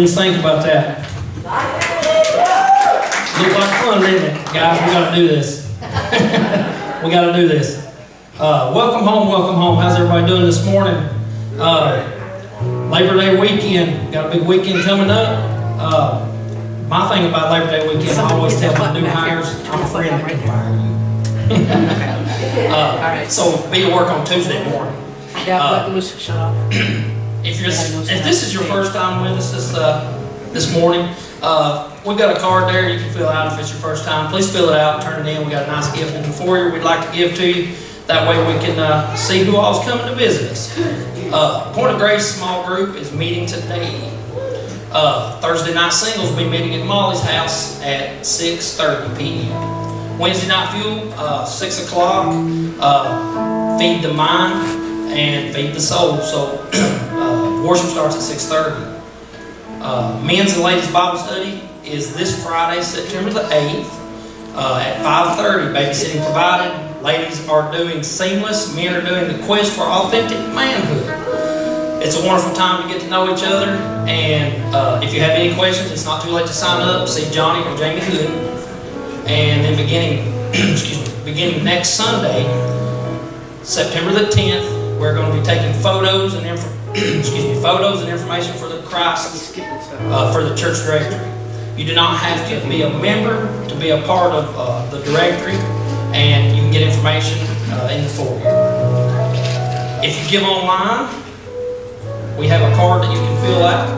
You think about that? Looked like fun, didn't it? Guys, we gotta do this. we gotta do this. Uh, welcome home, welcome home. How's everybody doing this morning? Uh, Labor Day weekend, got a big weekend coming up. Uh, my thing about Labor Day weekend, I always tell my new hires, I'm a friend that can fire you. uh, so be at work on Tuesday morning. Yeah, Uh, shut off. If if this is your first time with us this, uh, this morning, uh, we've got a card there you can fill out if it's your first time. Please fill it out, turn it in. We got a nice gift in the foyer we'd like to give to you. That way we can, uh, see who all's coming to visit us. Uh, Point of Grace Small Group is meeting today. Uh, Thursday night singles will be meeting at Molly's house at 6:30 p.m. Wednesday night fuel, uh, 6 o'clock. Uh, feed the mind and feed the soul. So worship starts at 6:30. Uh, men's and ladies Bible study is this Friday, September the 8th uh, at 5:30. Babysitting provided. Ladies are doing seamless. Men are doing the quest for authentic manhood. It's a wonderful time to get to know each other. And uh, if you have any questions, it's not too late to sign up. See Johnny or Jamie Hood. And then beginning, excuse me, beginning next Sunday, September the 10th, we're going to be taking photos and inf- excuse me, photos and information for the Christ uh, for the church directory. You do not have to be a member to be a part of uh, the directory, and you can get information uh, in the foyer. If you give online, we have a card that you can fill out.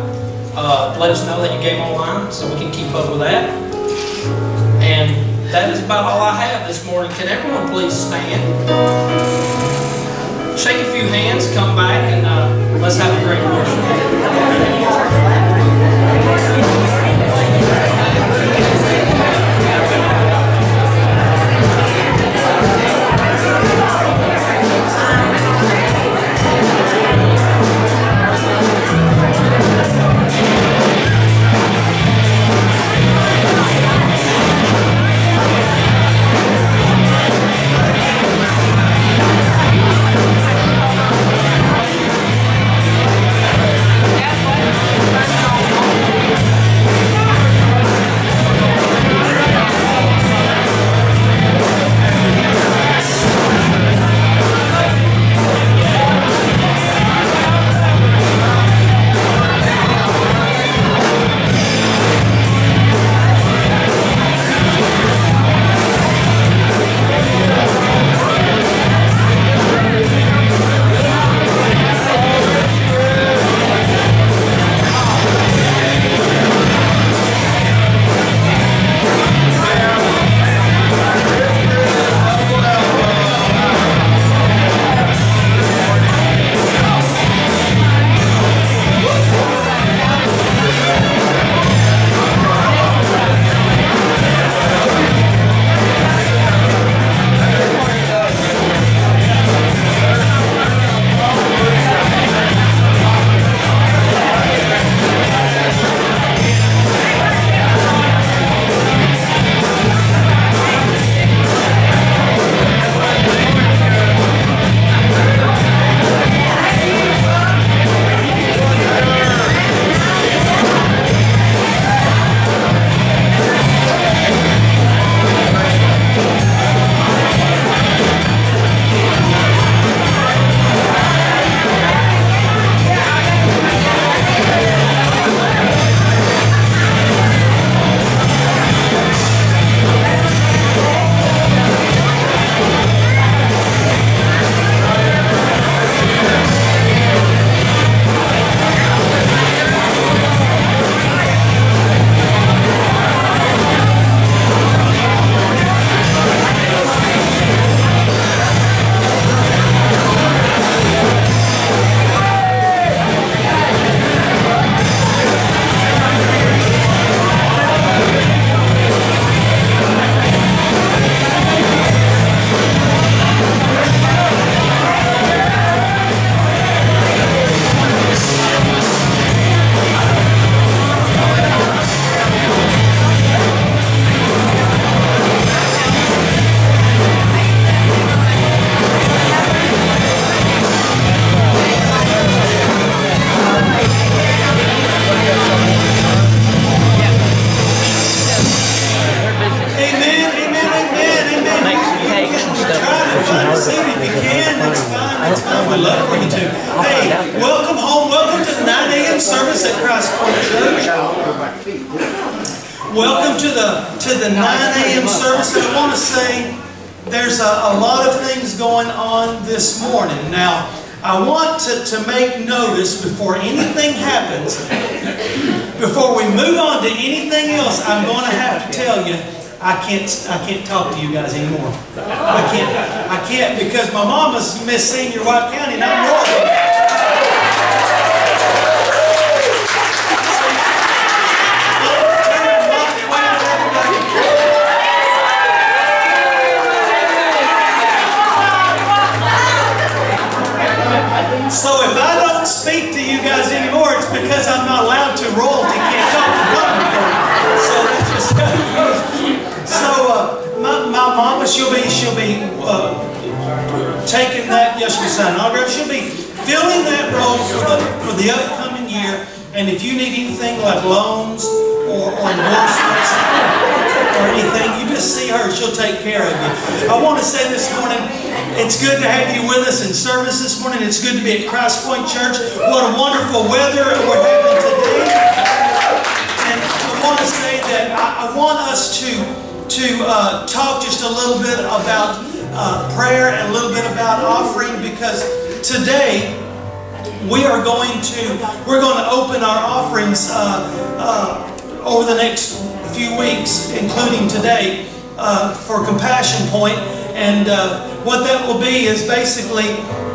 Uh, let us know that you gave online so we can keep up with that. And that is about all I have this morning. Can everyone please stand? Shake a few hands, come back, and uh, let's have a great worship.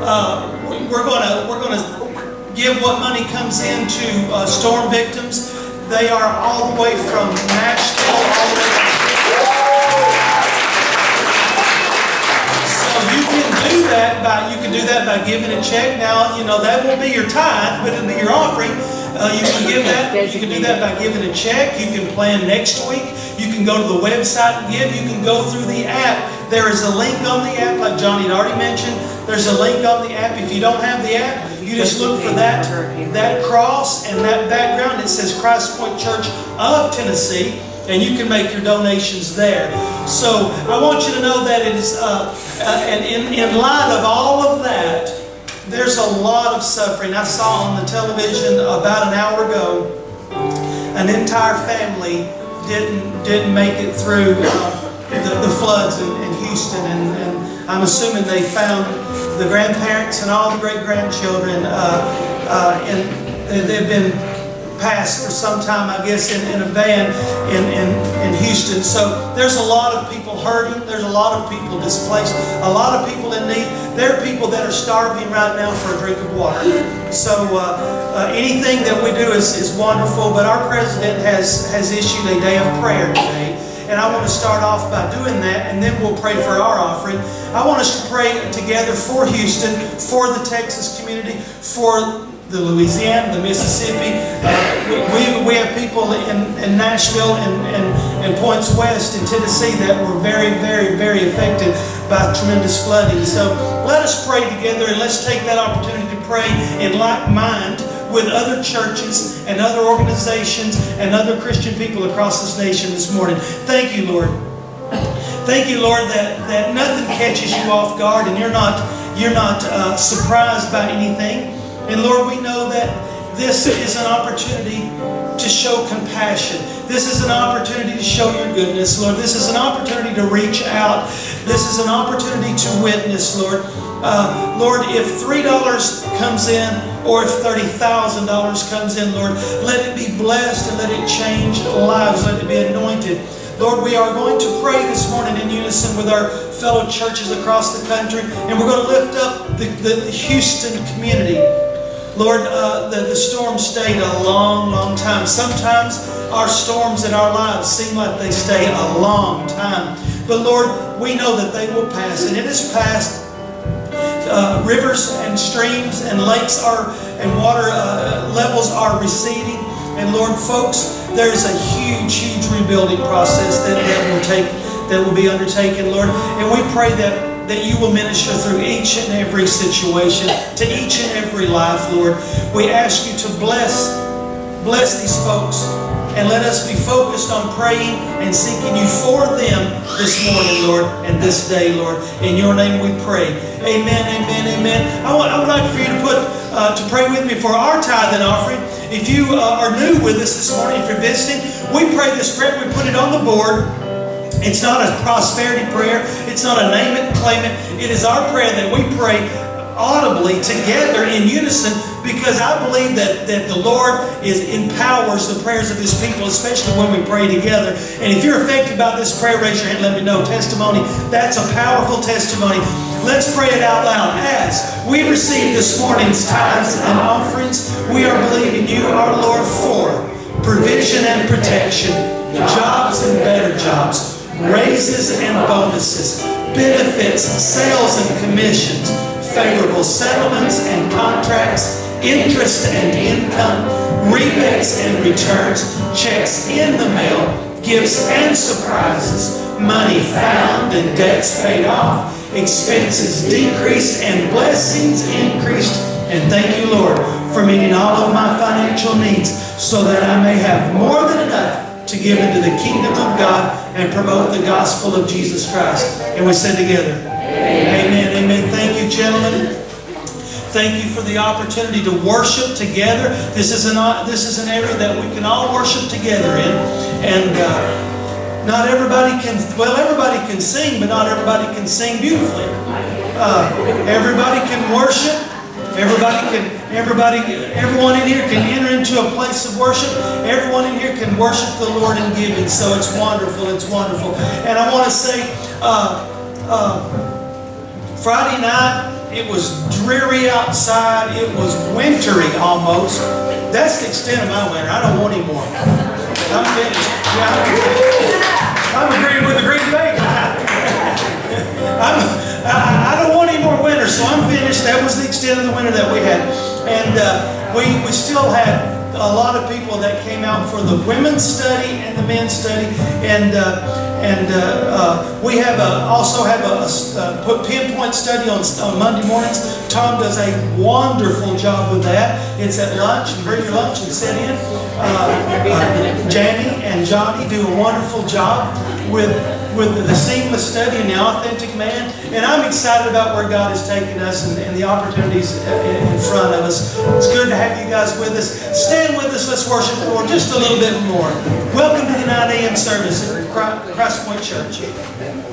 Uh, we're going to we're going to give what money comes in to uh, storm victims. They are all the way from Nashville all the way. So you can do that by you can do that by giving a check. Now you know that won't be your tithe, but it'll be your offering. Uh, you can give that. You can do that by giving a check. You can plan next week. You can go to the website and give. You can go through the app. There is a link on the app, like Johnny had already mentioned. There's a link on the app. If you don't have the app, you just look for that that cross and that background. It says Christpoint Church of Tennessee and you can make your donations there. So I want you to know that it is, uh, uh, and in, in light of all of that, there's a lot of suffering. I saw on the television about an hour ago, an entire family didn't didn't make it through uh, the, the floods in, in Houston, and, and I'm assuming they found the grandparents and all the great grandchildren, uh, uh, and they've been passed for some time, I guess, in, in a van in, in, in Houston. So there's a lot of people hurting. There's a lot of people displaced. A lot of people in need. There are people that are starving right now for a drink of water. So uh, uh, anything that we do is, is wonderful. But our president has, has issued a day of prayer today. And I want to start off by doing that, and then we'll pray for our offering. I want us to pray together for Houston, for the Texas community, for the Louisiana, the Mississippi. Uh, we, we have people in, in Nashville and, and, and points west in Tennessee that were very, very, very affected by tremendous flooding. So let us pray together and let's take that opportunity to pray in like mind with other churches and other organizations and other Christian people across this nation this morning. Thank you, Lord. Thank you, Lord, that, that nothing catches you off guard and you're not, you're not uh, surprised by anything. And Lord, we know that this is an opportunity to show compassion. This is an opportunity to show your goodness, Lord. This is an opportunity to reach out. This is an opportunity to witness, Lord. Uh, Lord, if $3 comes in or if $30,000 comes in, Lord, let it be blessed and let it change lives. Let it be anointed. Lord, we are going to pray this morning in unison with our fellow churches across the country, and we're going to lift up the, the Houston community. Lord, uh, the, the storm stayed a long, long time. Sometimes our storms in our lives seem like they stay a long time. But Lord, we know that they will pass, and it has passed. Uh, rivers and streams and lakes are and water uh, levels are receding. And Lord, folks, there's a huge, huge rebuilding process that, that will take that will be undertaken, Lord. And we pray that that you will minister through each and every situation, to each and every life, Lord. We ask you to bless, bless these folks and let us be focused on praying and seeking you for them this morning, Lord, and this day, Lord. In your name we pray. Amen, amen, amen. I, want, I would like for you to put, uh, to pray with me for our tithe and offering. If you uh, are new with us this morning, if you're visiting, we pray this prayer, we put it on the board. It's not a prosperity prayer. It's not a name it and claim it. It is our prayer that we pray audibly together in unison because I believe that, that the Lord is empowers the prayers of His people, especially when we pray together. And if you're affected by this prayer, raise your hand. Let me know. Testimony. That's a powerful testimony. Let's pray it out loud. As we receive this morning's tithes and offerings, we are believing you, our Lord, for provision and protection, jobs and better jobs, raises and bonuses, benefits, sales and commissions, favorable settlements and contracts, interest and income, rebates and returns, checks in the mail, gifts and surprises, money found and debts paid off, expenses decreased and blessings increased. And thank you, Lord, for meeting all of my financial needs so that I may have more than enough to give into the kingdom of God and promote the gospel of Jesus Christ. And we said together, Amen. Amen. Gentlemen. Thank you for the opportunity to worship together. This is an this is an area that we can all worship together in, and uh, not everybody can. Well, everybody can sing, but not everybody can sing beautifully. Uh, everybody can worship. Everybody can. Everybody. Everyone in here can enter into a place of worship. Everyone in here can worship the Lord in giving. So it's wonderful. It's wonderful. And I want to say. Uh, uh, Friday night, it was dreary outside. It was wintry almost. That's the extent of my winter. I don't want any more. I'm finished. Yeah, I'm agreeing with the Green Bay guy. I'm, I, I don't want any more winter, so I'm finished. That was the extent of the winter that we had. And uh, we, we still had a lot of people that came out for the women's study and the men's study. And uh, and uh, uh, we have a, also have a, a, put pinpoint study on, on Monday mornings. Tom does a wonderful job with that. It's at lunch. Bring your lunch and sit in. Uh, uh, Jamie and Johnny do a wonderful job with with the seamless study and the authentic man. And I'm excited about where God is taking us and, and the opportunities in front of us. It's good to have you guys with us. Stand with us. Let's worship the Lord just a little bit more. Welcome to the 9 a.m. service at Christpoint Church.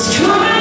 It's true.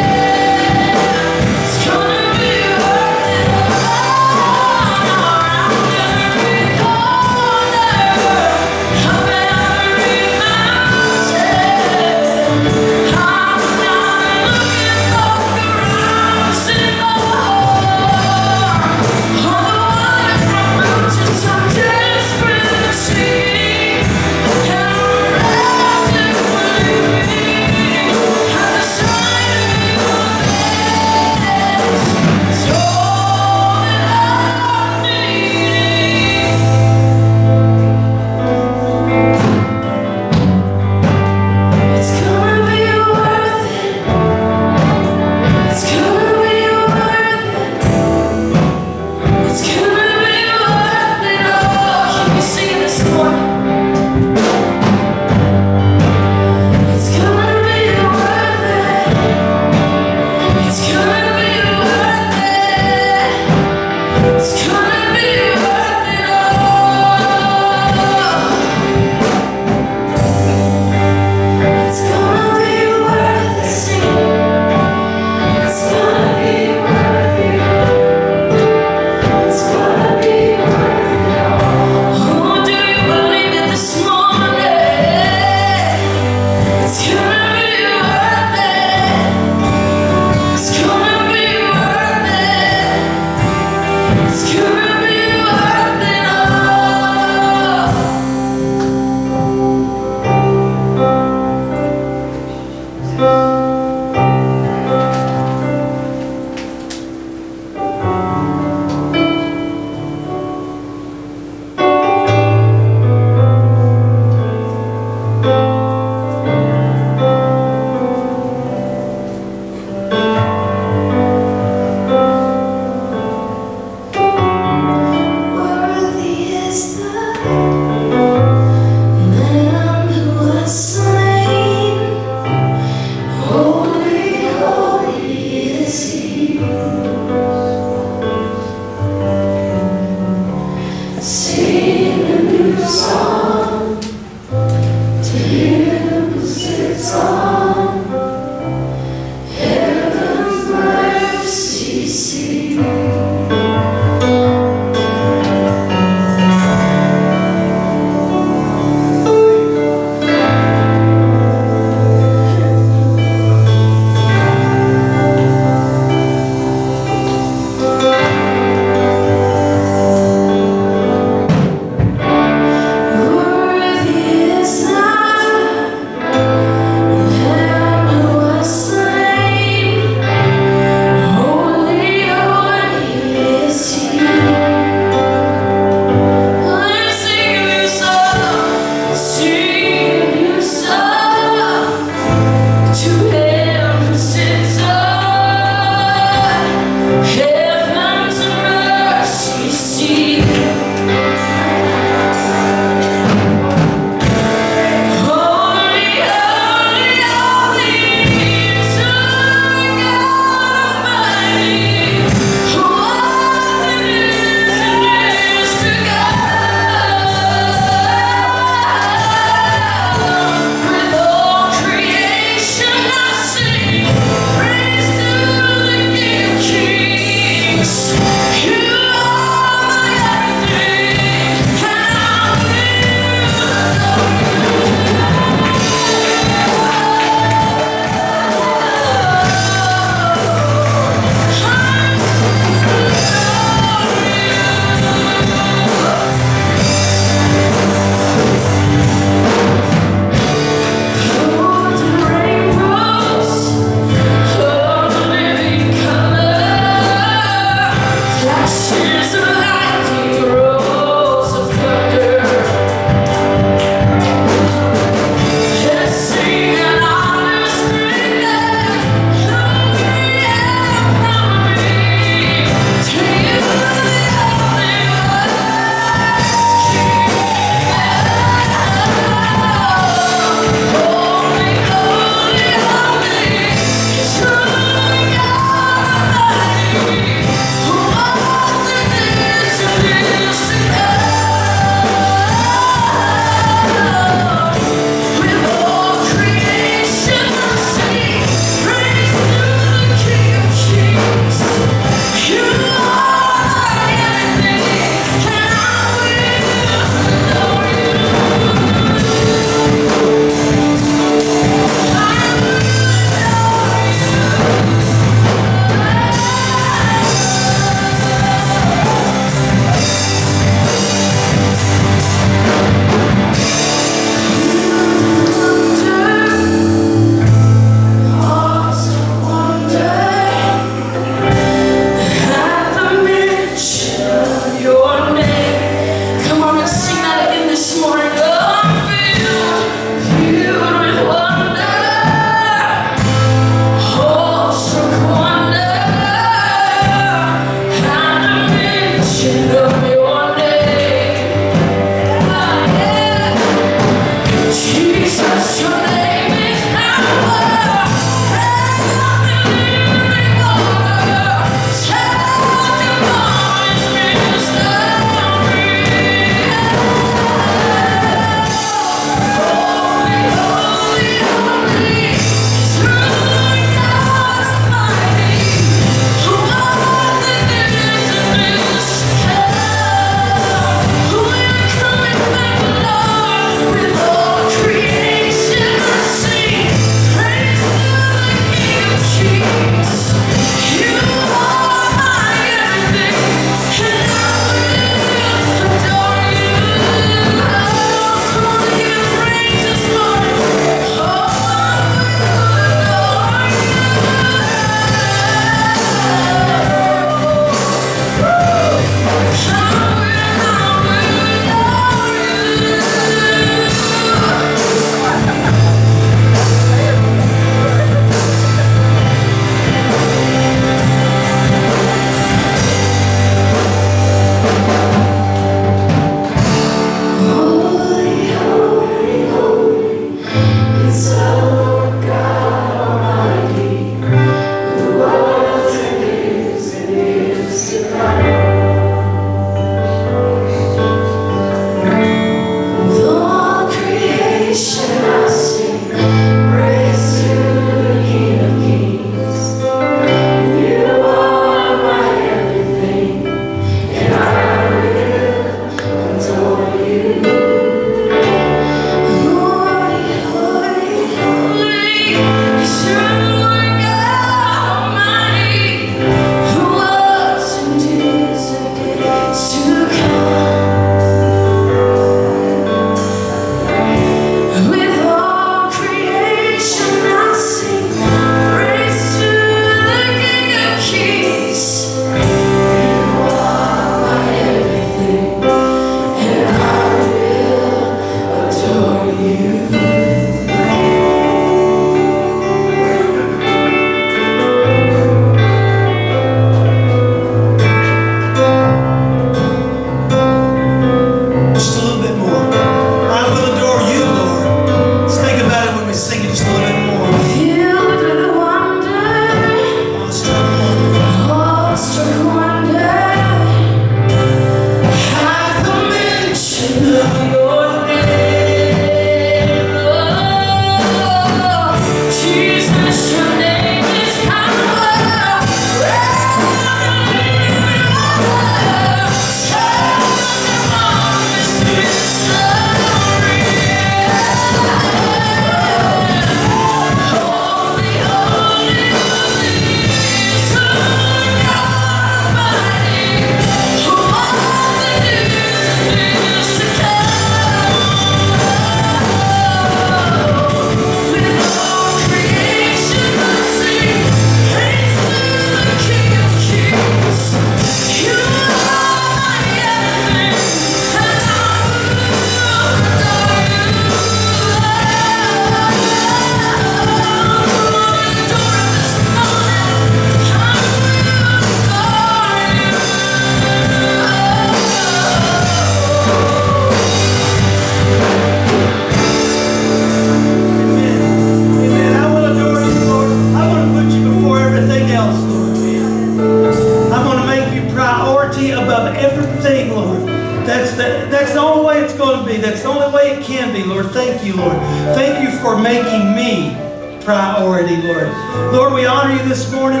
That's the only way it's going to be. That's the only way it can be, Lord. Thank you, Lord. Thank you for making me priority, Lord. Lord, we honor you this morning.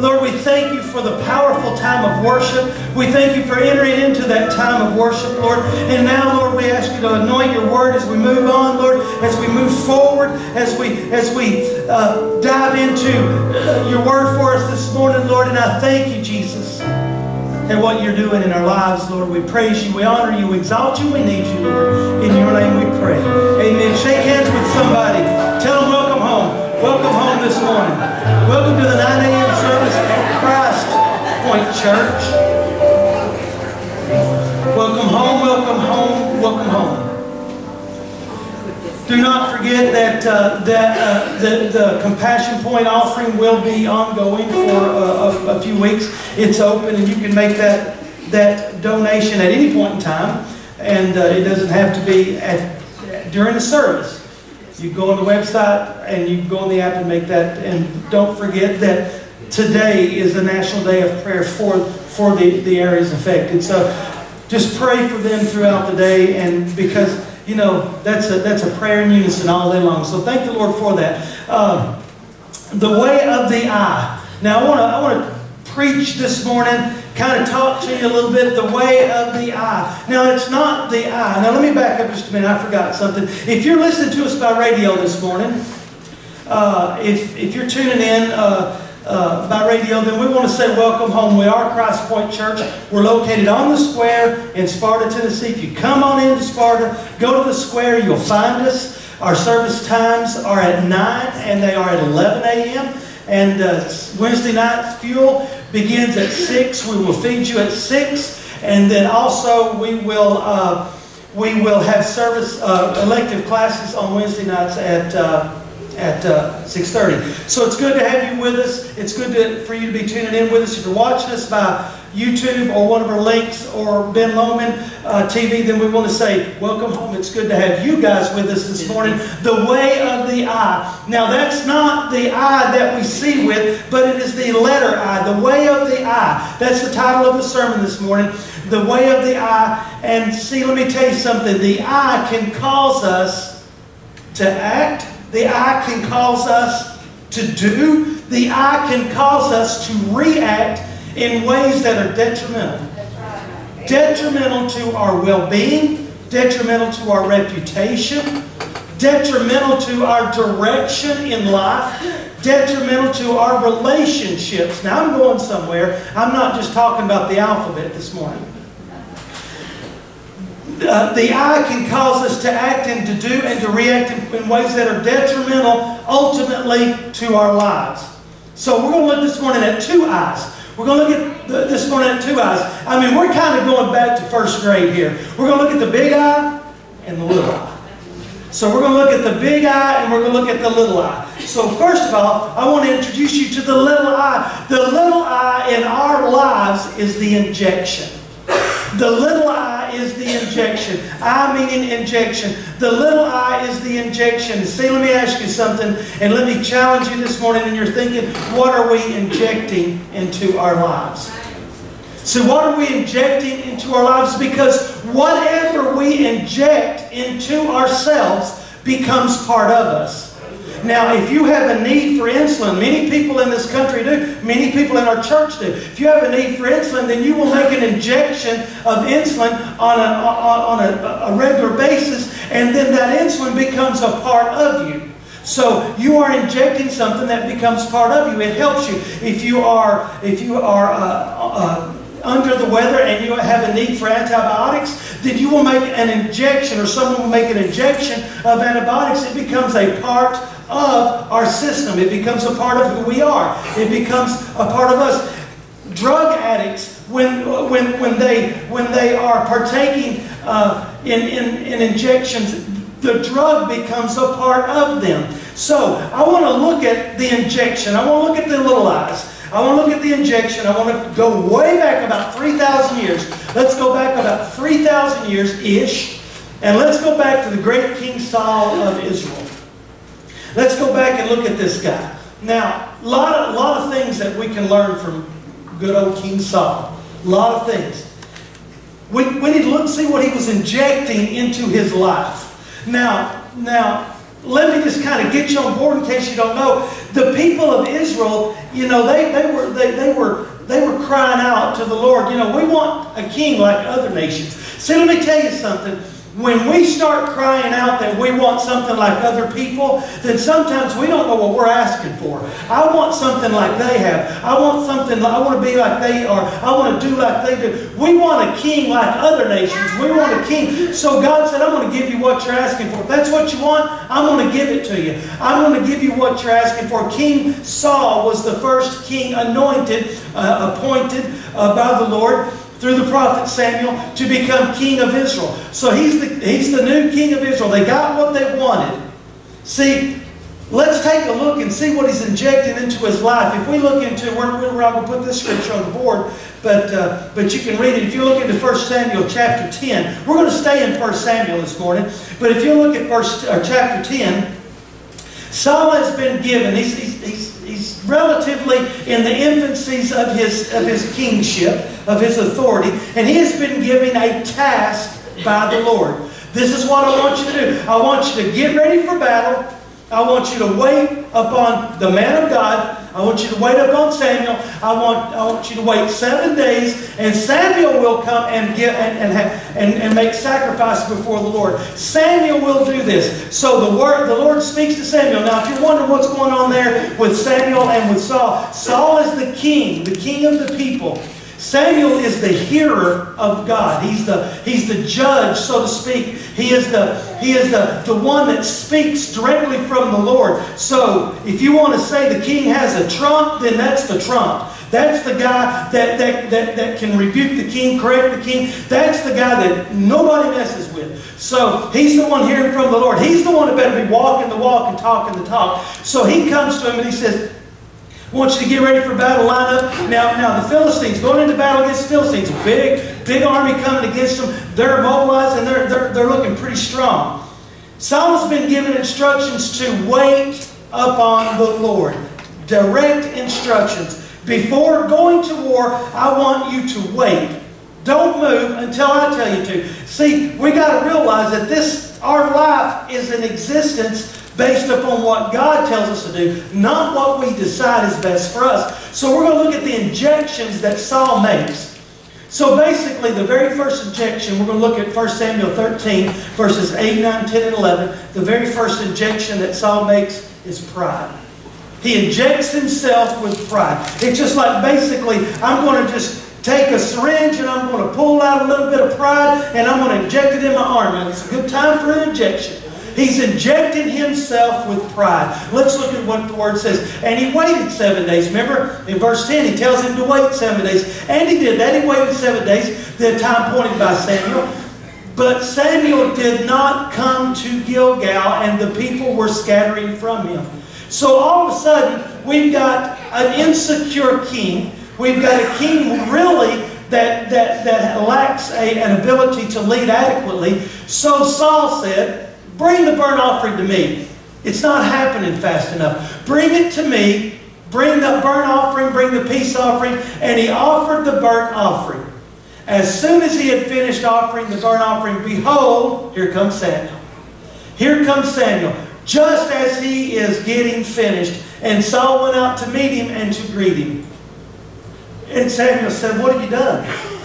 Lord, we thank you for the powerful time of worship. We thank you for entering into that time of worship, Lord. And now, Lord, we ask you to anoint your word as we move on, Lord, as we move forward, as we as we uh, dive into your word for us this morning, Lord. And I thank you, Jesus, and what you're doing in our lives, Lord. We praise you, we honor you, we exalt you, we need you, Lord. In your name we pray. Amen. Shake hands with somebody. Tell them welcome home. Welcome home this morning. Welcome to the 9 a.m. service at Christ Point Church. Welcome home, welcome home, welcome home. Do not forget that uh, that uh, the, the Compassion Point offering will be ongoing for uh, a, a few weeks. It's open, and you can make that that donation at any point in time, and uh, it doesn't have to be at during the service. You go on the website and you go on the app and make that. And don't forget that today is the National Day of Prayer for for the the areas affected. So just pray for them throughout the day, and because you know, that's a, that's a prayer in unison all day long. So thank the Lord for that. Uh, the way of the eye. Now I want to I want to preach this morning, kind of talk to you a little bit the way of the eye. Now it's not the eye. Now let me back up just a minute. I forgot something. If you're listening to us by radio this morning, uh, if if you're tuning in. Uh, uh, by radio, then we want to say welcome home. We are Christpoint Church. We're located on the square in Sparta, Tennessee. If you come on into Sparta, go to the square, you'll find us. Our service times are at 9 and they are at 11 a.m. And uh, Wednesday night fuel begins at 6. We will feed you at 6. And then also we will, uh, we will have service, uh, elective classes on Wednesday nights at uh, at uh, 6.30. So it's good to have you with us. It's good to, for you to be tuning in with us. If you're watching us by YouTube or one of our links or Ben Lomond uh, TV, then we want to say, welcome home. It's good to have you guys with us this morning. The way of the eye. Now that's not the eye that we see with, but it is the letter I, the way of the eye. That's the title of the sermon this morning. The way of the eye. And see, let me tell you something. The eye can cause us to act the eye can cause us to do. The eye can cause us to react in ways that are detrimental. Detrimental to our well-being, detrimental to our reputation, detrimental to our direction in life, detrimental to our relationships. Now I'm going somewhere. I'm not just talking about the alphabet this morning. Uh, the eye can cause us to act and to do and to react in, in ways that are detrimental ultimately to our lives. So we're going to look this morning at two eyes. We're going to look at the, this morning at two eyes. I mean, we're kind of going back to first grade here. We're going to look at the big eye and the little eye. So we're going to look at the big eye and we're going to look at the little eye. So first of all, I want to introduce you to the little eye. The little eye in our lives is the injection. The little I is the injection. I meaning injection. The little I is the injection. See, let me ask you something, and let me challenge you this morning. And you're thinking, what are we injecting into our lives? So, what are we injecting into our lives? Because whatever we inject into ourselves becomes part of us. Now, if you have a need for insulin, many people in this country do, many people in our church do. If you have a need for insulin, then you will make an injection of insulin on a, on a, a regular basis, and then that insulin becomes a part of you. So you are injecting something that becomes part of you. It helps you. If you are, if you are uh, uh, under the weather and you have a need for antibiotics, then you will make an injection or someone will make an injection of antibiotics. It becomes a part of our system. It becomes a part of who we are. It becomes a part of us. Drug addicts, when, when, when, they, when they are partaking uh, in, in, in injections, the drug becomes a part of them. So I want to look at the injection. I want to look at the little eyes. I want to look at the injection. I want to go way back about 3,000 years. Let's go back about 3,000 years-ish. And let's go back to the great King Saul of Israel. Let's go back and look at this guy. Now, a lot of, lot of things that we can learn from good old King Saul. A lot of things. We, we need to look see what he was injecting into his life. Now, now, let me just kind of get you on board in case you don't know. The people of Israel, you know, they, they were they, they were they were crying out to the Lord, you know, we want a king like other nations. See, let me tell you something. When we start crying out that we want something like other people, then sometimes we don't know what we're asking for. I want something like they have. I want something, I want to be like they are. I want to do like they do. We want a king like other nations. We want a king. So God said, I'm going to give you what you're asking for. If that's what you want, I'm going to give it to you. I'm going to give you what you're asking for. King Saul was the first king anointed, uh, appointed uh, by the Lord through the prophet Samuel to become king of Israel. So he's the, he's the new king of Israel. They got what they wanted. See, let's take a look and see what he's injecting into his life. If we look into, we're, we're going to put this scripture on the board, but, uh, but you can read it. If you look into 1 Samuel chapter 10, we're going to stay in 1 Samuel this morning, but if you look at first, uh, chapter 10, Saul has been given, he's, he's, he's relatively in the infancies of his, of his kingship, of his authority, and he has been given a task by the Lord. This is what I want you to do. I want you to get ready for battle. I want you to wait upon the man of God. I want you to wait upon Samuel. I want, I want you to wait seven days, and Samuel will come and get and, and, have, and, and make sacrifice before the Lord. Samuel will do this. So the word the Lord speaks to Samuel. Now, if you're wondering what's going on there with Samuel and with Saul, Saul is the king, the king of the people. Samuel is the hearer of God. He's the, he's the judge, so to speak. He is, the, he is the, the one that speaks directly from the Lord. So if you want to say the king has a trump, then that's the trump. That's the guy that, that, that, that can rebuke the king, correct the king. That's the guy that nobody messes with. So he's the one hearing from the Lord. He's the one that better be walking the walk and talking the talk. So he comes to him and he says, I want you to get ready for battle, line up. Now, now the Philistines, going into battle against the Philistines, big, big army coming against them. They're mobilized and they're, they're, they're looking pretty strong. Saul's been given instructions to wait upon the Lord. Direct instructions. Before going to war, I want you to wait. Don't move until I tell you to. See, we got to realize that this, our life is an existence based upon what God tells us to do, not what we decide is best for us. So we're going to look at the injections that Saul makes. So basically, the very first injection, we're going to look at 1 Samuel 13, verses 8, 9, 10, and 11. The very first injection that Saul makes is pride. He injects himself with pride. It's just like basically, I'm going to just take a syringe and I'm going to pull out a little bit of pride and I'm going to inject it in my arm. And it's a good time for an injection. He's injecting himself with pride. Let's look at what the word says. And he waited seven days. Remember, in verse 10, he tells him to wait seven days. And he did that. He waited seven days, the time pointed by Samuel. But Samuel did not come to Gilgal, and the people were scattering from him. So all of a sudden, we've got an insecure king. We've got a king really that, that, that lacks a, an ability to lead adequately. So Saul said, Bring the burnt offering to me. It's not happening fast enough. Bring it to me. Bring the burnt offering, bring the peace offering. And he offered the burnt offering. As soon as he had finished offering the burnt offering, behold, here comes Samuel. Here comes Samuel, just as he is getting finished. And Saul went out to meet him and to greet him. And Samuel said, What have you done?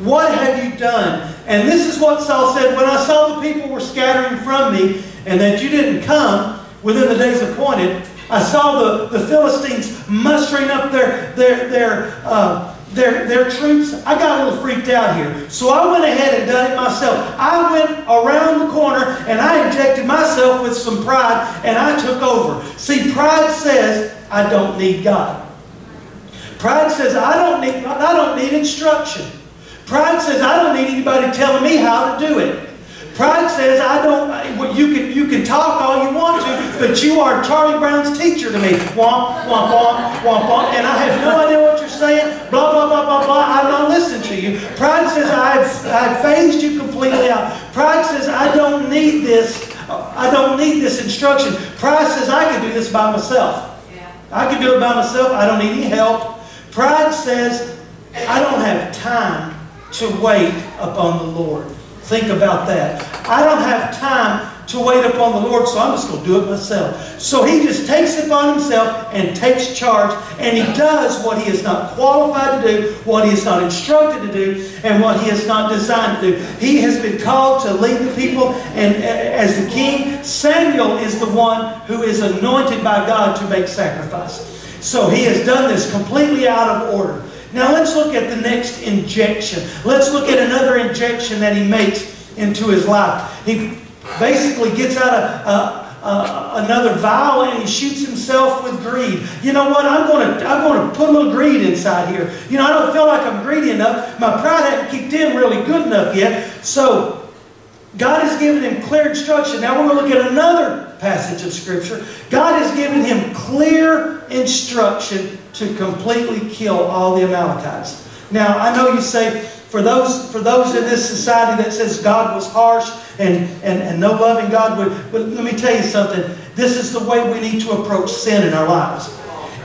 What have you done? And this is what Saul said When I saw the people were scattering from me, and that you didn't come within the days appointed, I saw the, the Philistines mustering up their, their, their, uh, their, their troops. I got a little freaked out here. So I went ahead and done it myself. I went around the corner and I injected myself with some pride and I took over. See, pride says, I don't need God. Pride says, I don't need, I don't need instruction. Pride says, I don't need anybody telling me how to do it. Pride says, I don't, you can, you can talk all you want to, but you are Charlie Brown's teacher to me. Womp, womp, womp, womp, womp. And I have no idea what you're saying. Blah, blah, blah, blah, blah. I'm not listening to you. Pride says, I've, I've phased you completely out. Pride says, I don't need this. I don't need this instruction. Pride says, I can do this by myself. I can do it by myself. I don't need any help. Pride says, I don't have time to wait upon the Lord. Think about that. I don't have time to wait upon the Lord, so I'm just going to do it myself. So he just takes it upon himself and takes charge, and he does what he is not qualified to do, what he is not instructed to do, and what he is not designed to do. He has been called to lead the people, and as the king, Samuel is the one who is anointed by God to make sacrifice. So he has done this completely out of order. Now let's look at the next injection. Let's look at another injection that he makes into his life. He basically gets out a, a, another vial and he shoots himself with greed. You know what? I'm going to I'm going to put a little greed inside here. You know, I don't feel like I'm greedy enough. My pride hasn't kicked in really good enough yet. So God has given him clear instruction. Now we're going to look at another passage of Scripture. God has given him clear instruction to completely kill all the Amalekites. Now, I know you say, for those, for those in this society that says God was harsh and, and, and no loving God would, but let me tell you something. This is the way we need to approach sin in our lives.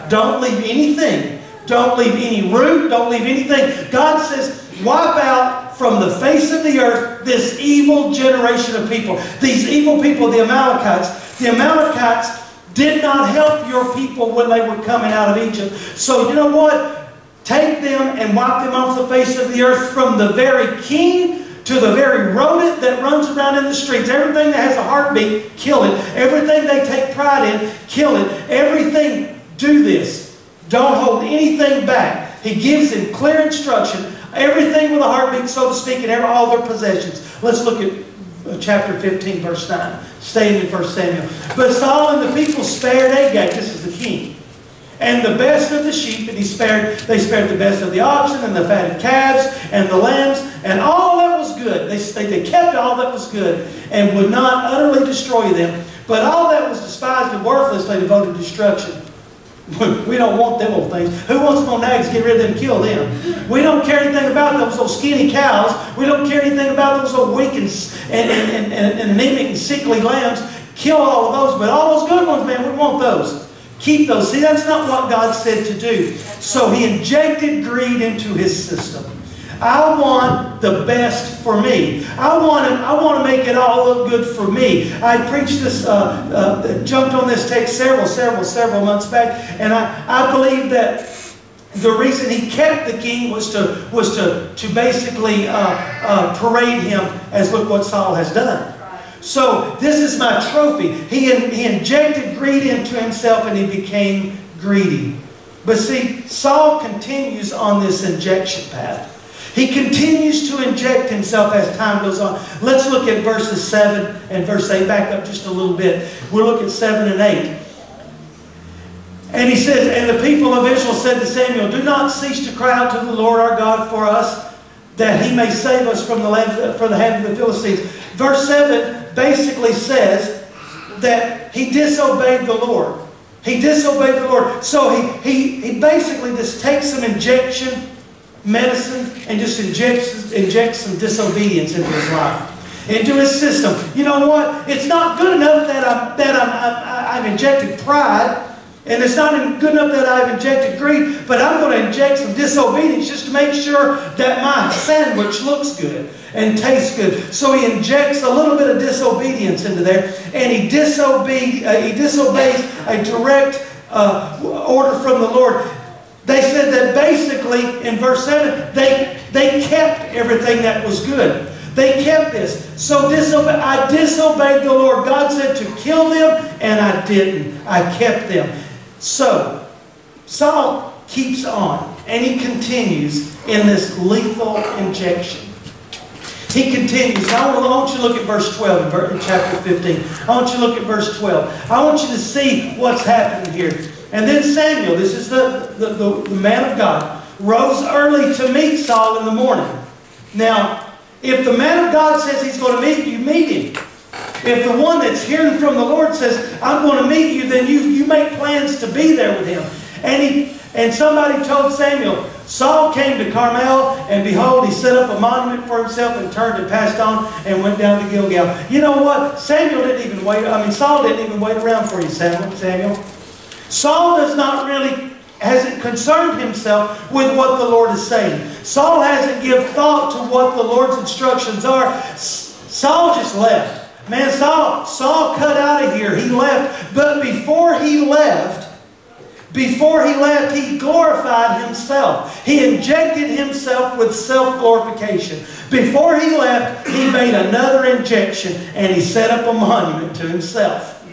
Don't leave anything. Don't leave any root. Don't leave anything. God says, wipe out from the face of the earth this evil generation of people. These evil people, the Amalekites. The Amalekites did not help your people when they were coming out of Egypt. So you know what? Take them and wipe them off the face of the earth from the very king to the very rodent that runs around in the streets. Everything that has a heartbeat, kill it. Everything they take pride in, kill it. Everything, do this. Don't hold anything back. He gives them clear instruction. Everything with a heartbeat, so to speak, and all their possessions. Let's look at Uh, chapter 15, verse 9. Staying in 1 Samuel. But Saul and the people spared Agag. This is the king. And the best of the sheep, and he spared, they spared the best of the oxen and the fatted calves and the lambs, and all that was good. They, they, they kept all that was good and would not utterly destroy them. But all that was despised and worthless, they devoted to destruction. We don't want them old things. Who wants no nags? Get rid of them, kill them. We don't care anything about those old skinny cows. We don't care anything about those old weak and, and, and, and, and anemic and sickly lambs. Kill all of those. But all those good ones, man, we want those. Keep those. See, that's not what God said to do. So he injected greed into his system. I want the best for me. I want to, I want to make it all look good for me. I preached this, uh, uh, jumped on this text several, several, several months back, and I, I believe that the reason he kept the king was to, was to, to basically uh, uh, parade him as look what Saul has done. So this is my trophy. He, he injected greed into himself and he became greedy. But see, Saul continues on this injection path. He continues to inject himself as time goes on. Let's look at verses 7 and verse 8. Back up just a little bit. We'll look at 7 and 8. And he says, And the people of Israel said to Samuel, Do not cease to cry out to the Lord our God for us, that he may save us from the, land, from the hand of the Philistines. Verse 7 basically says that he disobeyed the Lord. He disobeyed the Lord. So he, he, he basically just takes some injection medicine and just injects, injects some disobedience into his life, into his system. You know what? It's not good enough that, I'm, that I'm, I, I've injected pride. And it's not good enough that I've injected greed, but I'm going to inject some disobedience just to make sure that my sandwich looks good and tastes good. So he injects a little bit of disobedience into there, and he, disobe- uh, he disobeys a direct uh, order from the Lord. They said that basically in verse 7, they, they kept everything that was good. They kept this. So disobe- I disobeyed the Lord. God said to kill them, and I didn't. I kept them. So Saul keeps on, and he continues in this lethal injection. He continues. I want you to look at verse 12 in chapter 15. I want you to look at verse 12. I want you to see what's happening here. And then Samuel, this is the, the, the, the man of God, rose early to meet Saul in the morning. Now, if the man of God says he's going to meet you, meet him. If the one that's hearing from the Lord says, I'm going to meet you, then you, you make plans to be there with him. And, he, and somebody told Samuel, Saul came to Carmel, and behold, he set up a monument for himself and turned and passed on and went down to Gilgal. You know what? Samuel didn't even wait. I mean, Saul didn't even wait around for you, Samuel. Samuel. Saul does not really hasn't concerned himself with what the Lord is saying. Saul hasn't given thought to what the Lord's instructions are. Saul just left. Man, Saul, Saul cut out of here. He left. But before he left, before he left, he glorified himself. He injected himself with self-glorification. Before he left, he made another injection and he set up a monument to himself.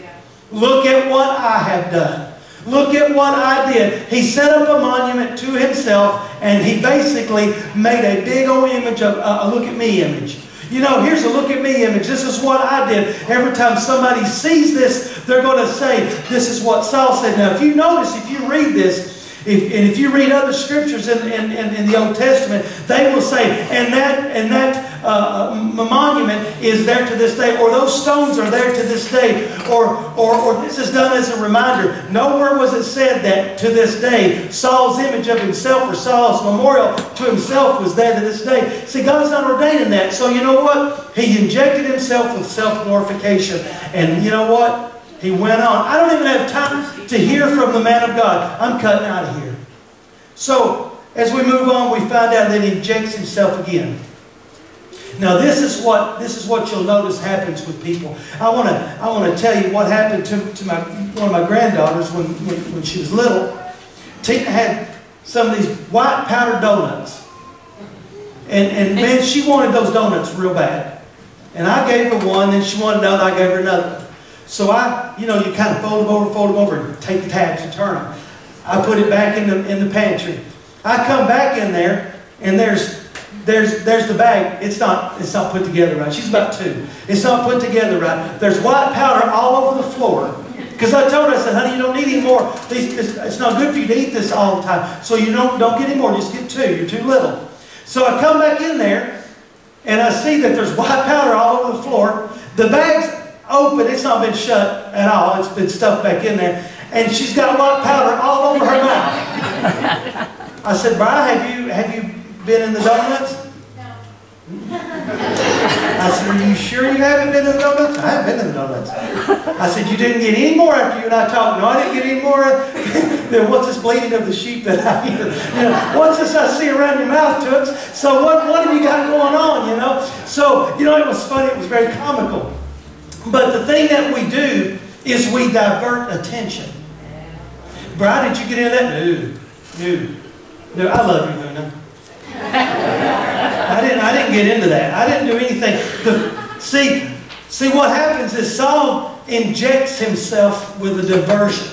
Look at what I have done. Look at what I did. He set up a monument to himself and he basically made a big old image of uh, a look at me image. You know, here's a look at me image. This is what I did. Every time somebody sees this, they're going to say, this is what Saul said. Now, if you notice, if you read this, if, and if you read other scriptures in, in, in, in, the Old Testament, they will say, and that, and that uh, monument is there to this day, or those stones are there to this day, or, or, or this is done as a reminder. Nowhere was it said that to this day Saul's image of himself or Saul's memorial to himself was there to this day. See, God's not ordaining that. So you know what? He injected himself with self-glorification. And you know what? He went on. I don't even have time to hear from the man of God. I'm cutting out of here. So, as we move on, we find out that he injects himself again. Now, this is what this is what you'll notice happens with people. I want to I want to tell you what happened to, to my one of my granddaughters when, when, when she was little. Tina had some of these white powdered donuts. And, and man, she wanted those donuts real bad. And I gave her one, and she wanted another, I gave her another. So I, you know, you kind of fold them over, fold them over, take the tabs and turn them. I put it back in the, in the pantry. I come back in there, and there's, there's, there's the bag. It's not, it's not put together right. She's about two. It's not put together right. There's white powder all over the floor. Because I told her, I said, honey, you don't need any more. It's not good for you to eat this all the time. So you don't, don't get any more. Just get two. You're too little. So I come back in there, and I see that there's white powder all over the floor. The bag's open. It's not been shut at all. It's been stuffed back in there. And she's got white powder all over her mouth. I said, Brian, have you, have you been in the donuts? No. I said, are you sure you haven't been in the donuts? I haven't been in the donuts. I said, you didn't get any more after you and I talked. No, I didn't get any more. then what's this bleeding of the sheep that I hear? You know, what's this I see around your mouth, Toots? So what, what have you got going on, you know? So, you know, it was funny. It was very comical. But the thing that we do is we divert attention. Brian, did you get into that? No. No. No, I love you, Luna. I didn't, I didn't get into that. I didn't do anything. The, see, see, what happens is Saul injects himself with a diversion.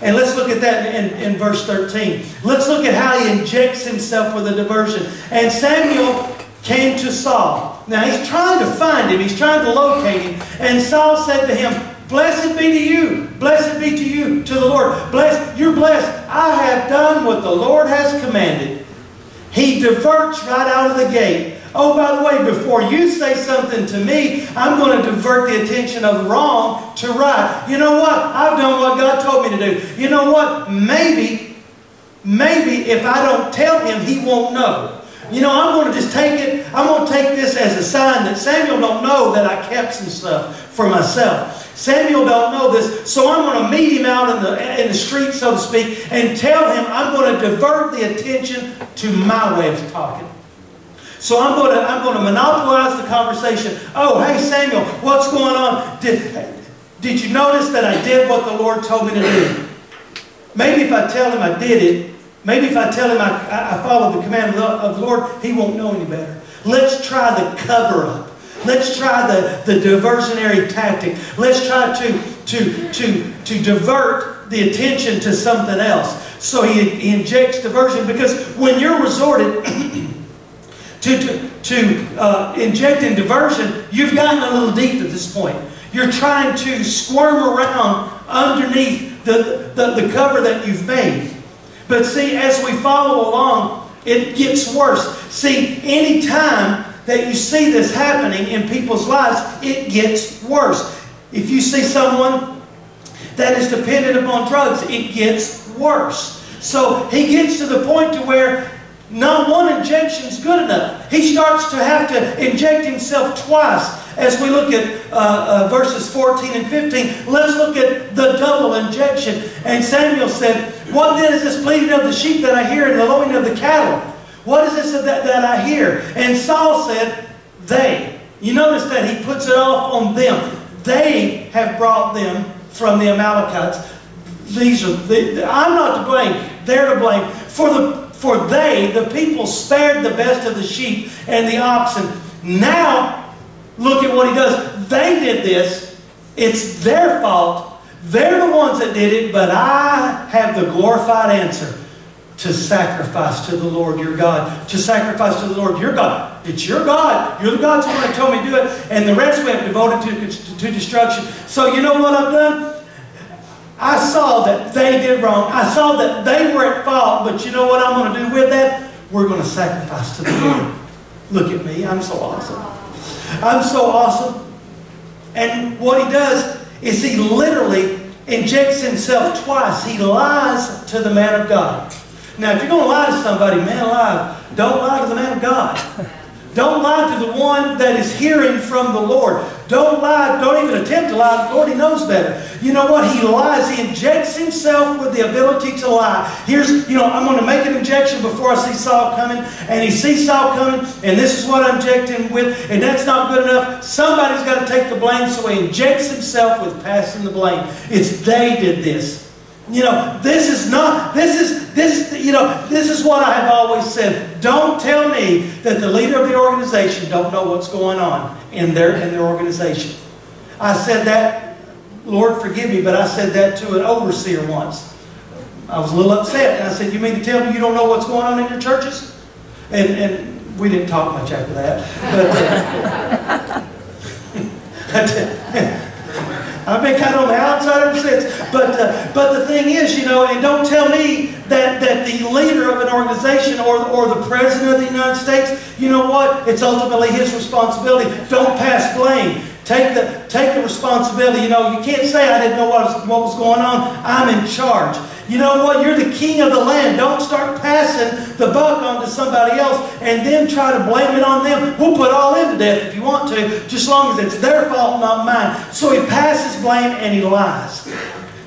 And let's look at that in, in verse 13. Let's look at how he injects himself with a diversion. And Samuel came to Saul. Now he's trying to find him, he's trying to locate him. And Saul said to him, Blessed be to you, blessed be to you, to the Lord. Blessed, you're blessed. I have done what the Lord has commanded. He diverts right out of the gate. Oh, by the way, before you say something to me, I'm going to divert the attention of wrong to right. You know what? I've done what God told me to do. You know what? Maybe, maybe if I don't tell him, he won't know. You know, I'm going to just take it, I'm going to take this as a sign that Samuel don't know that I kept some stuff for myself. Samuel don't know this, so I'm going to meet him out in the, in the street, so to speak, and tell him I'm going to divert the attention to my way of talking. So I'm going to, I'm going to monopolize the conversation. Oh, hey, Samuel, what's going on? Did, did you notice that I did what the Lord told me to do? Maybe if I tell him I did it, maybe if I tell him I, I followed the command of the Lord, he won't know any better. Let's try the cover up. Let's try the, the diversionary tactic. Let's try to, to, to, to divert the attention to something else. So he, he injects diversion because when you're resorted to, to, to uh, injecting diversion, you've gotten a little deep at this point. You're trying to squirm around underneath the, the, the cover that you've made. But see, as we follow along, it gets worse. See, any time that you see this happening in people's lives, it gets worse. If you see someone that is dependent upon drugs, it gets worse. So he gets to the point to where not one injection is good enough. He starts to have to inject himself twice. As we look at uh, uh, verses 14 and 15, let's look at the double injection. And Samuel said, What then is this bleating of the sheep that I hear and the lowing of the cattle? What is this that, that I hear? And Saul said, They. You notice that he puts it off on them. They have brought them from the Amalekites. These are the, I'm not to blame. They're to blame. For the for they, the people, spared the best of the sheep and the oxen. Now, look at what he does. They did this. It's their fault. They're the ones that did it, but I have the glorified answer to sacrifice to the Lord your God. To sacrifice to the Lord your God. It's your God. You're the God's that told me to do it. And the rest we have devoted to, to destruction. So you know what I've done? I saw that they did wrong. I saw that they were at fault. But you know what I'm going to do with that? We're going to sacrifice to the Lord. Look at me. I'm so awesome. I'm so awesome. And what he does is he literally injects himself twice. He lies to the man of God. Now, if you're going to lie to somebody, man alive, don't lie to the man of God. Don't lie to the one that is hearing from the Lord. Don't lie, don't even attempt to lie. The Lord, He knows better. You know what? He lies. He injects himself with the ability to lie. Here's, you know, I'm going to make an injection before I see Saul coming. And he sees Saul coming, and this is what I inject him with, and that's not good enough. Somebody's got to take the blame, so he injects himself with passing the blame. It's they did this. You know, this is not, this is, this, you know, this is what I have always said. Don't tell me that the leader of the organization don't know what's going on in their, in their organization. I said that, Lord forgive me, but I said that to an overseer once. I was a little upset, and I said, you mean to tell me you don't know what's going on in your churches? And, and we didn't talk much after that. But, uh, I've been kind of on the outside ever since. But, uh, but the thing is, you know, and don't tell me that, that the leader of an organization or, or the president of the United States, you know what? It's ultimately his responsibility. Don't pass blame. Take the, take the responsibility. You know, you can't say I didn't know what was, what was going on. I'm in charge. You know what? You're the king of the land. Don't start passing the buck on to somebody else and then try to blame it on them. We'll put all in to death if you want to, just as long as it's their fault, not mine. So he passes blame and he lies.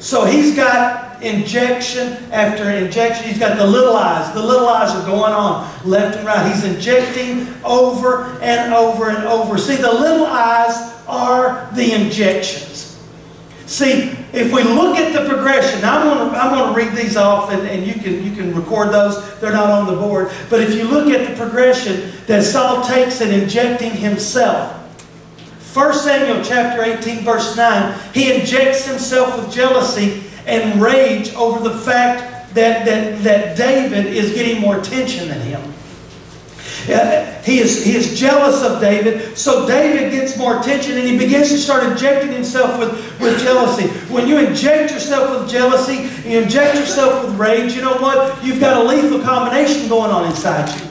So he's got injection after injection. He's got the little eyes. The little eyes are going on left and right. He's injecting over and over and over. See, the little eyes are the injections. See, if we look at the progression, I'm going to, I'm going to read these off and, and you, can, you can record those. They're not on the board. But if you look at the progression that Saul takes in injecting himself, 1 Samuel chapter 18 verse 9, he injects himself with jealousy and rage over the fact that, that, that David is getting more attention than him. Uh, he, is, he is jealous of David, so David gets more attention and he begins to start injecting himself with, with jealousy. When you inject yourself with jealousy, you inject yourself with rage, you know what? You've got a lethal combination going on inside you.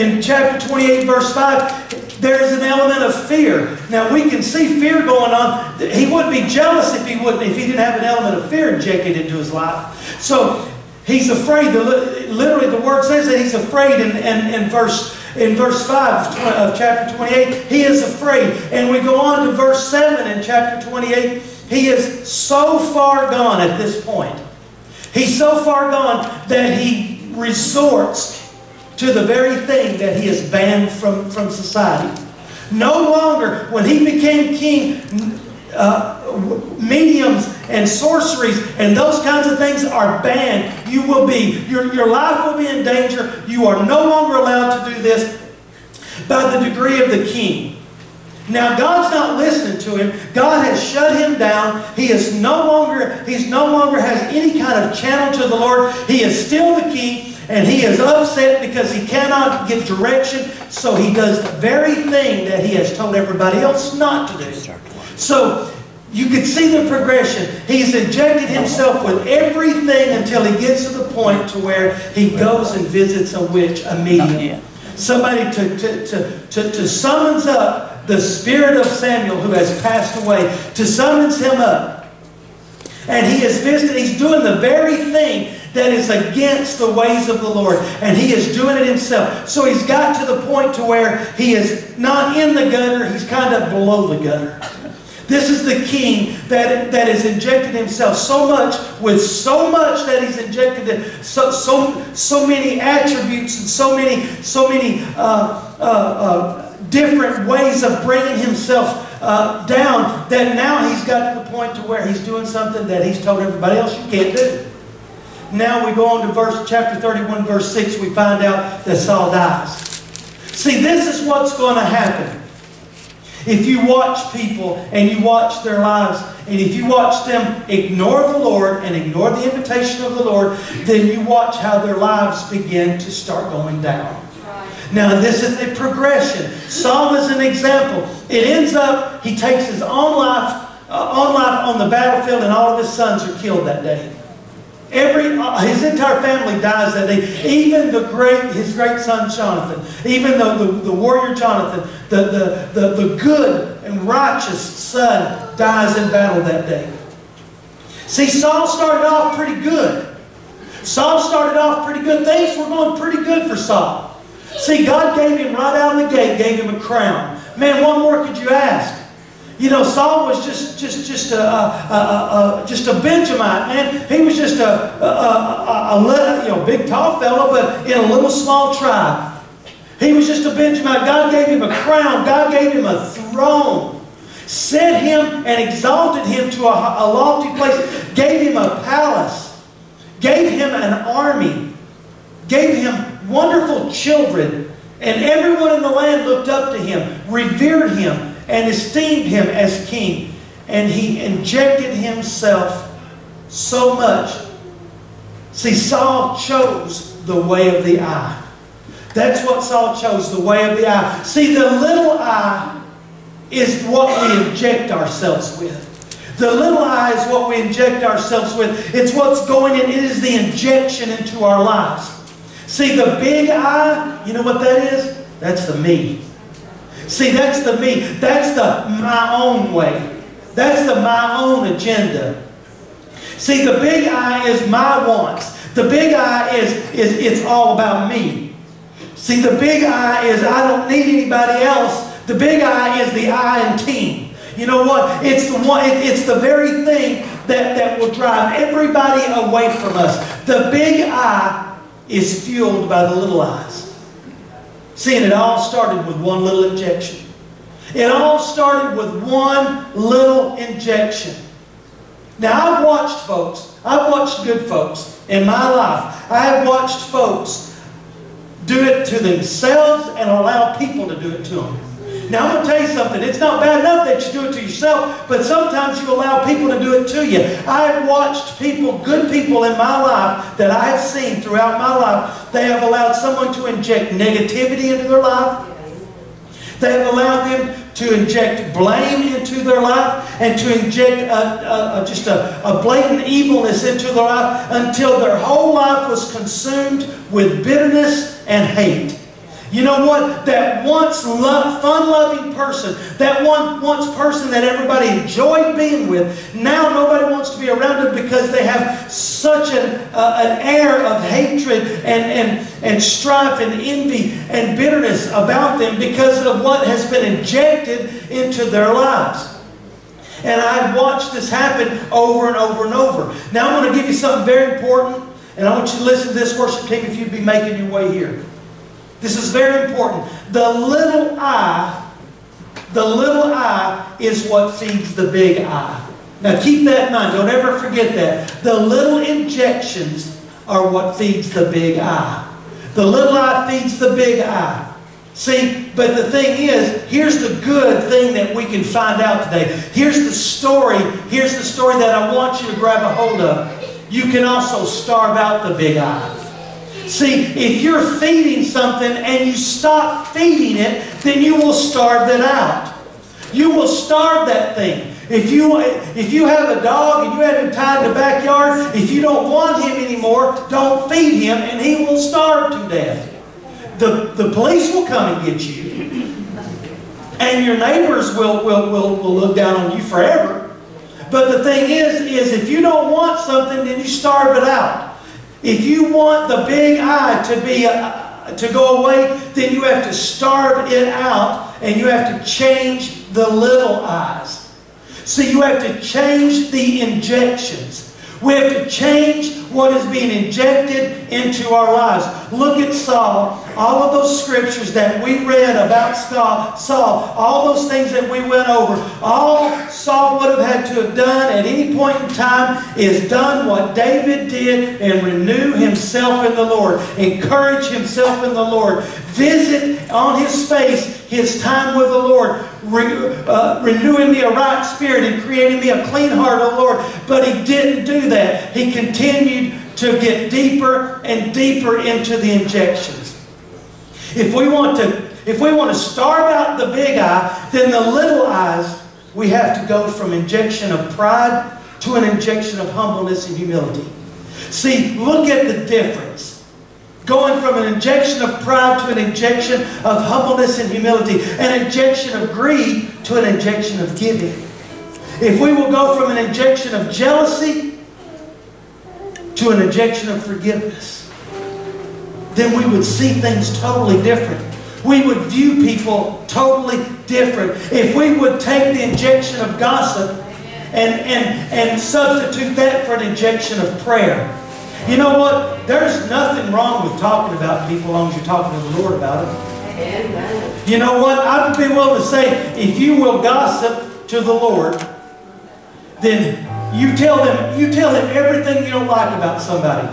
In chapter 28, verse 5, there is an element of fear. Now we can see fear going on. He wouldn't be jealous if he wouldn't, if he didn't have an element of fear injected into his life. So he's afraid. Literally, the word says that he's afraid in, in, in verse in verse 5 of, of chapter 28. He is afraid. And we go on to verse 7 in chapter 28. He is so far gone at this point. He's so far gone that he resorts to the very thing that he is banned from, from society. No longer, when he became king, uh, mediums and sorceries and those kinds of things are banned. You will be, your, your life will be in danger. You are no longer allowed to do this by the degree of the king. Now God's not listening to him. God has shut him down. He is no longer, he's no longer has any kind of channel to the Lord. He is still the king. And he is upset because he cannot get direction, so he does the very thing that he has told everybody else not to do. So you could see the progression. He's injected himself with everything until he gets to the point to where he goes and visits a witch, immediately. Somebody to, to, to, to, to summons up the spirit of Samuel who has passed away, to summons him up. And he is visiting, he's doing the very thing that is against the ways of the Lord. And he is doing it himself. So he's got to the point to where he is not in the gutter, he's kind of below the gutter. This is the king that, that has injected himself so much, with so much that he's injected so, so, so many attributes and so many, so many uh, uh, uh, different ways of bringing himself uh, down that now he's got to the point to where he's doing something that he's told everybody else you can't do. Now we go on to verse chapter 31, verse 6, we find out that Saul dies. See, this is what's going to happen. If you watch people and you watch their lives, and if you watch them ignore the Lord and ignore the invitation of the Lord, then you watch how their lives begin to start going down. Now, this is a progression. Saul is an example. It ends up, he takes his own life, uh, own life on the battlefield, and all of his sons are killed that day. Every, uh, his entire family dies that day. Even the great, his great son Jonathan, even the, the, the warrior Jonathan, the, the, the, the good and righteous son dies in battle that day. See, Saul started off pretty good. Saul started off pretty good. Things were going pretty good for Saul. See, God gave him right out of the gate, gave him a crown. Man, what more could you ask? You know, Saul was just just just a, a, a, a just a Benjamite man. He was just a, a, little, you know big tall fellow, but in a little small tribe. He was just a Benjamite. God gave him a crown. God gave him a throne. Set him and exalted him to a, a lofty place. Gave him a palace. Gave him an army. Gave him wonderful children. And everyone in the land looked up to him, revered him, and esteemed him as king. And he injected himself so much. See, Saul chose the way of the eye. That's what Saul chose, the way of the eye. See, the little eye is what we inject ourselves with. The little eye is what we inject ourselves with. It's what's going in. It is the injection into our lives. See, the big eye, you know what that is? That's the me. See, that's the me. That's the my own way. That's the my own agenda. See, the big I is my wants. The big I is, is it's all about me. See, the big I is I don't need anybody else. The big I is the I in team. You know what? It's the one. It, it's the very thing that, that will drive everybody away from us. The big I is fueled by the little eyes. Seeing it all started with one little injection. It all started with one little injection. Now, I've watched folks, I've watched good folks in my life. I have watched folks do it to themselves and allow people to do it to them. Now I'm going to tell you something. It's not bad enough that you do it to yourself, but sometimes you allow people to do it to you. I've watched people, good people in my life that I have seen throughout my life, they have allowed someone to inject negativity into their life. They have allowed them to inject blame into their life and to inject a, a, a, just a, blatant evilness into their life until their whole life was consumed with bitterness and hate. You know what? That once fun-loving person, that one once person that everybody enjoyed being with, now nobody wants to be around them because they have such an, uh, an air of hatred and, and, and strife and envy and bitterness about them because of what has been injected into their lives. And I've watched this happen over and over and over. Now I'm going to give you something very important, and I want you to listen to this worship team if you'd be making your way here. This is very important. The little I, the little I is what feeds the big I. Now keep that in mind. Don't ever forget that. The little injections are what feeds the big I. The little I feeds the big I. See, but the thing is, here's the good thing that we can find out today. Here's the story. Here's the story that I want you to grab a hold of. You can also starve out the big I. See, if you're feeding something and you stop feeding it, then you will starve it out. You will starve that thing. If you, if you have a dog and you have him tied in the backyard, if you don't want him anymore, don't feed him and he will starve to death. The, the police will come and get you. And your neighbors will, will, will, will look down on you forever. But the thing is, is if you don't want something, then you starve it out. If you want the big I to be uh, to go away, then you have to starve it out and you have to change the little eyes. So you have to change the injections. We have to change what is being injected into our lives. Look at Saul. All of those scriptures that we read about Saul, all those things that we went over, all Saul would have had to have done at any point in time is done what David did and renew himself in the Lord. Encourage himself in the Lord. Visit on his face his time with the Lord, re, uh, renewing me a right spirit and creating me a clean heart, O Lord. But he didn't do that. He continued to get deeper and deeper into the injections. If we want to, if we want to starve out the big eye, then the little eyes, we have to go from injection of pride to an injection of humbleness and humility. See, look at the difference. Going from an injection of pride to an injection of humbleness and humility, an injection of greed to an injection of giving. If we will go from an injection of jealousy to an injection of forgiveness, then we would see things totally different. We would view people totally different. If we would take the injection of gossip and, and, and substitute that for an injection of prayer, you know what? There's nothing wrong with talking about people as long as you're talking to the Lord about it. You know what? I would be willing to say, if you will gossip to the Lord, then you tell them, you tell them everything you don't like about somebody.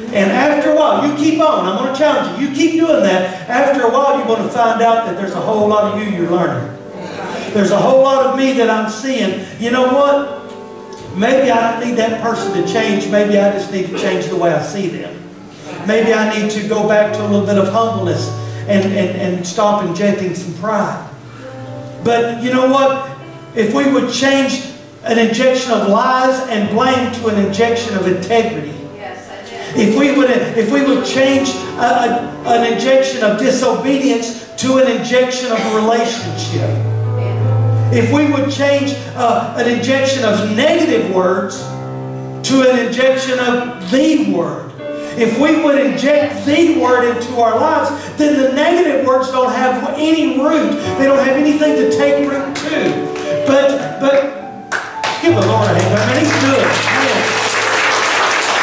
And after a while, you keep on. I'm going to challenge you. You keep doing that. After a while, you're going to find out that there's a whole lot of you you're learning. There's a whole lot of me that I'm seeing. You know what? Maybe I don't need that person to change. Maybe I just need to change the way I see them. Maybe I need to go back to a little bit of humbleness and, and, and stop injecting some pride. But you know what? If we would change an injection of lies and blame to an injection of integrity. If we would, if we would change a, a, an injection of disobedience to an injection of relationship if we would change uh, an injection of negative words to an injection of the Word, if we would inject the Word into our lives, then the negative words don't have any root. They don't have anything to take root to. But, but, give the Lord a hand. I mean, He's good.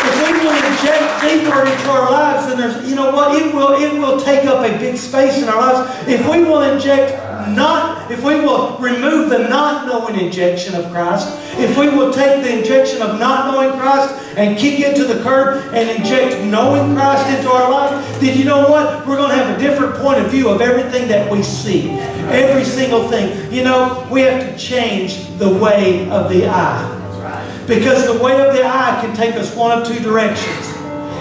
If we will inject the Word into our lives, then there's, you know what, it will, it will take up a big space in our lives. If we will inject not, if we will remove the not knowing injection of Christ, if we will take the injection of not knowing Christ and kick it to the curb and inject knowing Christ into our life, then you know what? We're going to have a different point of view of everything that we see. Every single thing. You know, we have to change the way of the eye. Because the way of the eye can take us one of two directions.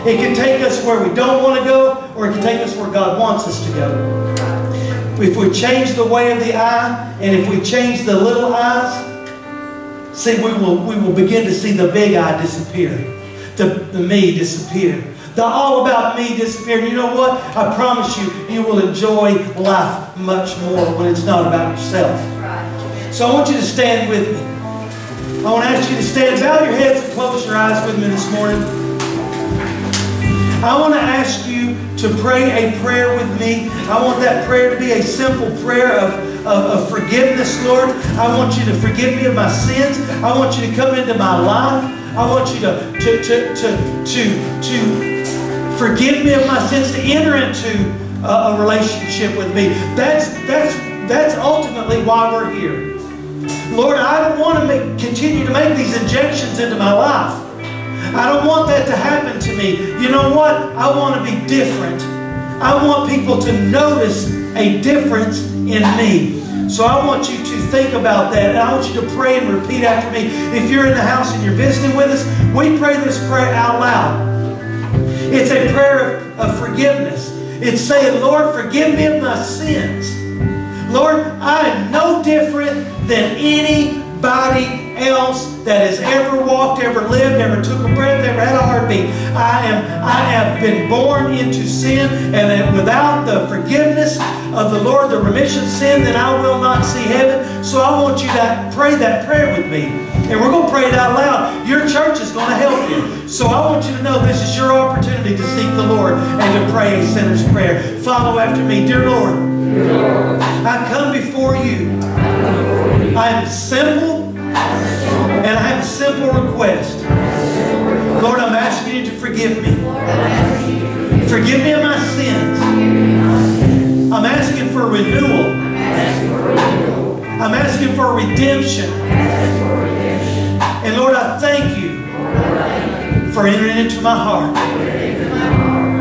It can take us where we don't want to go, or it can take us where God wants us to go. If we change the way of the eye, and if we change the little eyes, see, we will, we will begin to see the big eye disappear, the, the me disappear. The all about me disappear. And you know what? I promise you, you will enjoy life much more when it's not about yourself. So I want you to stand with me. I want to ask you to stand, bow your heads and close your eyes with me this morning. I want to ask you to pray a prayer with me. I want that prayer to be a simple prayer of, of, of, forgiveness, Lord. I want you to forgive me of my sins. I want you to come into my life. I want you to, to, to, to, to, to forgive me of my sins, to enter into a, a relationship with me. That's, that's, that's ultimately why we're here. Lord, I don't want to make, continue to make these injections into my life. I don't want that to happen to me. You know what? I want to be different. I want people to notice a difference in me. So I want you to think about that. And I want you to pray and repeat after me. If you're in the house and you're visiting with us, we pray this prayer out loud. It's a prayer of, of forgiveness. It's saying, Lord, forgive me of my sins. Lord, I am no different than anybody else that has ever walked, ever lived, ever took a breath, ever had a heartbeat. I am I have been born into sin, and without the forgiveness of the Lord, the remission of sin, then I will not see heaven. So I want you to pray that prayer with me. And we're going to pray it out loud. Your church is going to help you. So I want you to know this is your opportunity to seek the Lord and to pray a sinner's prayer. Follow after me. Dear Lord, I come before you. I am simple and I have a simple request. Lord, I'm asking you to forgive me. Forgive me of my sins. I'm asking for renewal. I'm asking for redemption. And Lord, I thank you for entering into my heart,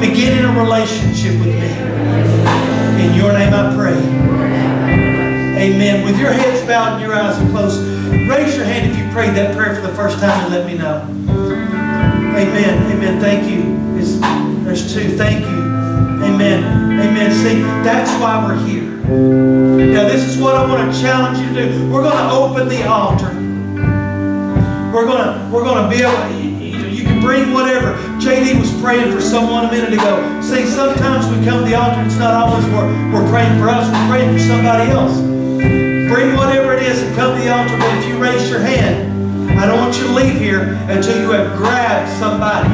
beginning a relationship with me. In your name I pray. Amen. With your heads bowed and your eyes closed, raise your hand if you prayed that prayer for the first time and let me know. Amen. Amen. Thank you. It's, there's two. Thank you. Amen. Amen. See, that's why we're here. Now, this is what I want to challenge you to do. We're going to open the altar. We're going to, we're going to be able you, you can bring whatever. JD was praying for someone a minute ago. See, sometimes we come to the altar, it's not always we're, we're praying for us, we're praying for somebody else. Bring whatever it is and come to the altar, but if you raise your hand, I don't want you to leave here until you have grabbed somebody.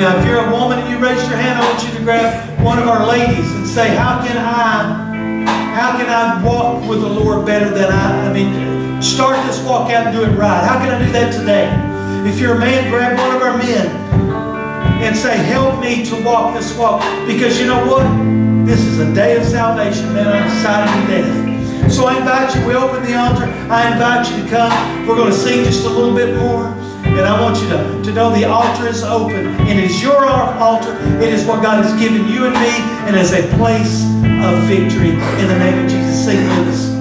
Now, if you're a woman and you raise your hand, I want you to grab one of our ladies and say, how can I, how can I walk with the Lord better than I, I mean, start this walk out and do it right. How can I do that today? If you're a man, grab one of our men and say, help me to walk this walk. Because you know what? This is a day of salvation, man. I'm excited to death. So I invite you, we open the altar. I invite you to come. We're going to sing just a little bit more. And I want you to, to know the altar is open. And it's your altar. It is what God has given you and me. And as a place of victory. In the name of Jesus, sing with us.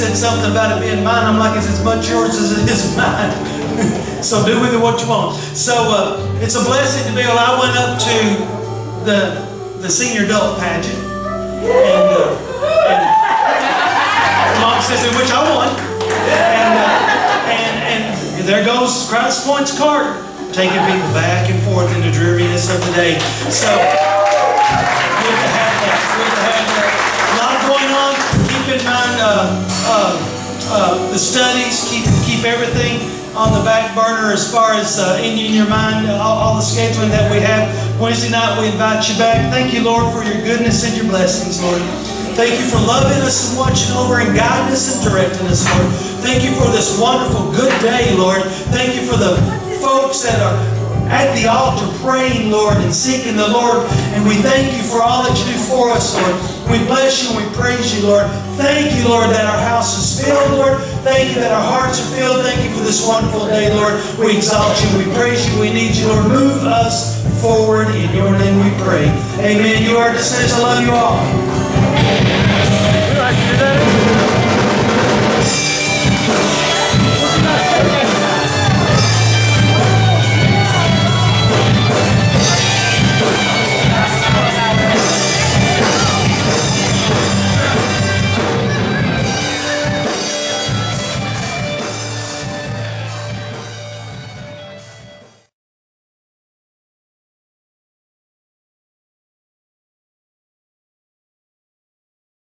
Said something about it being mine. I'm like, it's as much yours as it is mine. so do with it what you want. So uh, it's a blessing to be able. I went up to the the senior adult pageant, and, uh, and mom says, in which I won, and uh, and and there goes Crown Point's cart, taking people back and forth in the dreariness of the day. So good to have that. Good to have that. A lot going on. In mind uh, uh, uh, the studies. Keep keep everything on the back burner as far as uh, in, in your mind, all, all the scheduling that we have. Wednesday night, we invite you back. Thank you, Lord, for your goodness and your blessings, Lord. Thank you for loving us and watching over and guiding us and directing us, Lord. Thank you for this wonderful, good day, Lord. Thank you for the folks that are at the altar praying, Lord, and seeking the Lord. And we thank you for all that you do for us, Lord. We bless you and we praise you, Lord. Thank you, Lord, that our house is filled, Lord. Thank you that our hearts are filled. Thank you for this wonderful day, Lord. We exalt you. We praise you. We need you, Lord. Move us forward. In your name we pray. Amen. You are dismissed. I love you all.